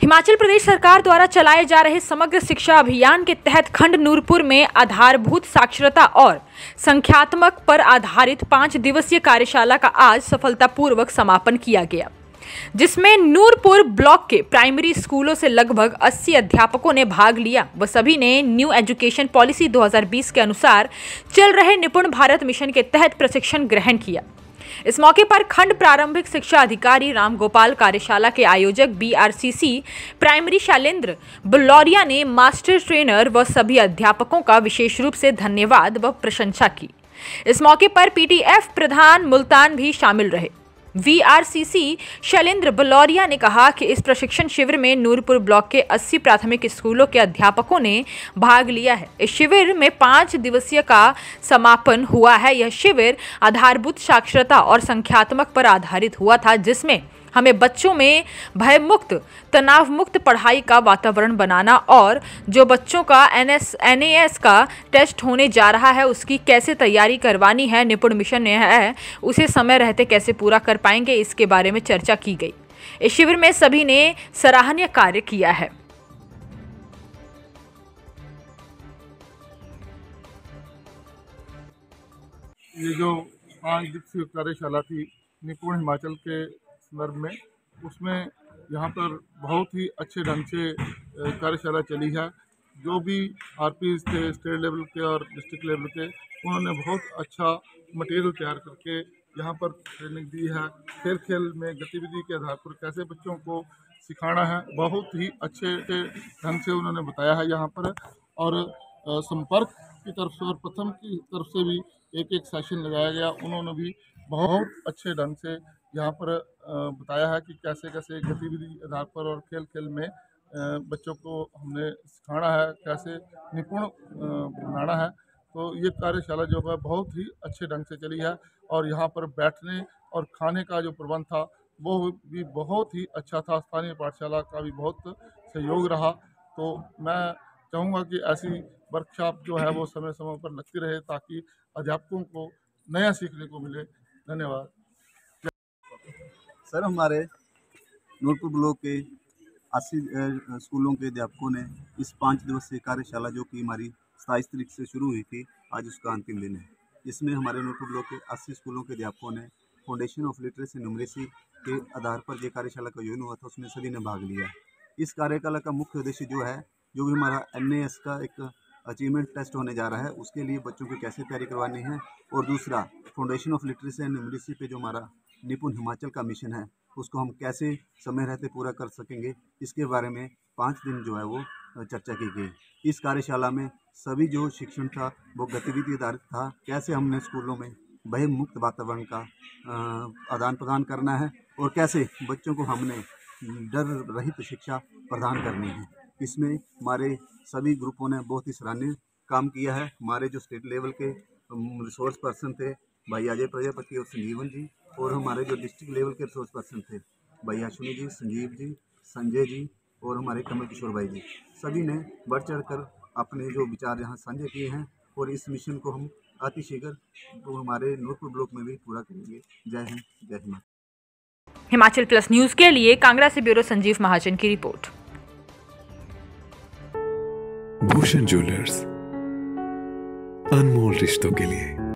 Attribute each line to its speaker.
Speaker 1: हिमाचल प्रदेश सरकार द्वारा चलाए जा रहे समग्र शिक्षा अभियान के तहत खंड नूरपुर में आधारभूत साक्षरता और संख्यात्मक पर आधारित पाँच दिवसीय कार्यशाला का आज सफलतापूर्वक समापन किया गया। जिसमें नूरपुर ब्लॉक के प्राइमरी स्कूलों से लगभग 80 अध्यापकों ने भाग लिया व सभी ने न्यू एजुकेशन पॉलिसी 2020 के अनुसार चल रहे निपुण भारत मिशन के तहत प्रशिक्षण ग्रहण किया। इस मौके पर खंड प्रारंभिक शिक्षा अधिकारी राम गोपाल, कार्यशाला के आयोजक बीआरसीसी प्राइमरी शैलेंद्र बुल्लौरिया ने मास्टर ट्रेनर व सभी अध्यापकों का विशेष रूप से धन्यवाद व प्रशंसा की। इस मौके पर पीटीएफ प्रधान मुल्तान भी शामिल रहे। वीआरसीसी शैलेंद्र बलौरिया ने कहा कि इस प्रशिक्षण शिविर में नूरपुर ब्लॉक के 80 प्राथमिक स्कूलों के अध्यापकों ने भाग लिया है। इस शिविर में पाँच दिवसीय का समापन हुआ है। यह शिविर आधारभूत साक्षरता और संख्यात्मक पर आधारित हुआ था, जिसमें हमें बच्चों में भयमुक्त तनाव मुक्त पढ़ाई का वातावरण बनाना और जो बच्चों का एन एस एस का टेस्ट होने जा रहा है, उसकी कैसे तैयारी करवानी है, निपुण मिशन है, उसे समय रहते कैसे पूरा कर पाएँगे, इसके बारे में चर्चा की गई। इस शिविर में सभी ने सराहनीय कार्य किया है।
Speaker 2: ये जो पाँच दिवसीय कार्यशाला थी, निपुण हिमाचल के संदर्भ में, उसमें यहाँ पर बहुत ही अच्छे ढंग से कार्यशाला चली है। जो भी आर थे स्टेट लेवल के और डिस्ट्रिक्ट लेवल के, उन्होंने बहुत अच्छा मटेरियल तैयार करके यहाँ पर ट्रेनिंग दी है। खेल खेल में गतिविधि के आधार पर कैसे बच्चों को सिखाना है, बहुत ही अच्छे ढंग से उन्होंने बताया है यहाँ पर। और संपर्क की तरफ़ से और प्रथम की तरफ़ से भी एक एक सेशन लगाया गया। उन्होंने भी बहुत अच्छे ढंग से यहाँ पर बताया है कि कैसे कैसे गतिविधि आधार पर और खेल खेल में बच्चों को हमने सिखाना है, कैसे निपुण बनाना है। तो ये कार्यशाला जो है बहुत ही अच्छे ढंग से चली है और यहाँ पर बैठने और खाने का जो प्रबंध था, वो भी बहुत ही अच्छा था। स्थानीय पाठशाला का भी बहुत सहयोग रहा। तो मैं चाहूँगा कि ऐसी वर्कशॉप जो है वो समय समय पर लगती रहे ताकि अध्यापकों को नया सीखने को मिले। धन्यवाद।
Speaker 3: सर, हमारे नूरपुर ब्लॉक के अस्सी स्कूलों के अध्यापकों ने इस पाँच दिवसीय कार्यशाला, जो कि हमारी सताईस तारीख से शुरू हुई थी, आज उसका अंतिम दिन है। इसमें हमारे नूरपुर ब्लॉक के अस्सी स्कूलों के अध्यापकों ने फाउंडेशन ऑफ़ लिटरेसी न्यूमरेसी के आधार पर जो कार्यशाला का आयोजन हुआ था, उसमें सभी ने भाग लिया। इस कार्यशाला का मुख्य उद्देश्य जो है, जो भी हमारा एनएएस का एक अचीवमेंट टेस्ट होने जा रहा है, उसके लिए बच्चों को कैसे तैयारी करवानी है? और दूसरा foundation of literacy and numeracy पे जो हमारा निपुण हिमाचल का मिशन है, उसको हम कैसे समय रहते पूरा कर सकेंगे? इसके बारे में पाँच दिन जो है वो चर्चा की गई। इस कार्यशाला में सभी जो शिक्षण था, वो गतिविधि आधारित था, कैसे हमने स्कूलों में भय मुक्त वातावरण का आदान प्रदान करना है और कैसे बच्चों को हमने डर रहित शिक्षा प्रदान करनी है। इसमें हमारे सभी ग्रुपों ने बहुत ही सराहनीय काम किया है। हमारे जो स्टेट लेवल के रिसोर्स पर्सन थे, भाई अजय प्रजापति और संजीवन जी, और हमारे जो डिस्ट्रिक्ट लेवल के रिसोर्स पर्सन थे, भाई अश्विनी जी, संजीव जी, संजय जी, और हमारे कमल किशोर भाई जी। सभी ने बढ़ चढ़ कर अपने जो विचार यहाँ साझे किए हैं, और इस मिशन को हम अतिशीघ्र तो हमारे नूरपुर ब्लॉक में भी पूरा करेंगे। जय हिंद, जय हिमाचल।
Speaker 1: हिमाचल प्लस न्यूज़ के लिए कांगड़ा से ब्यूरो संजीव महाजन की रिपोर्ट।
Speaker 4: भूषण ज्वेलर्स अनमोल रिश्तों के लिए।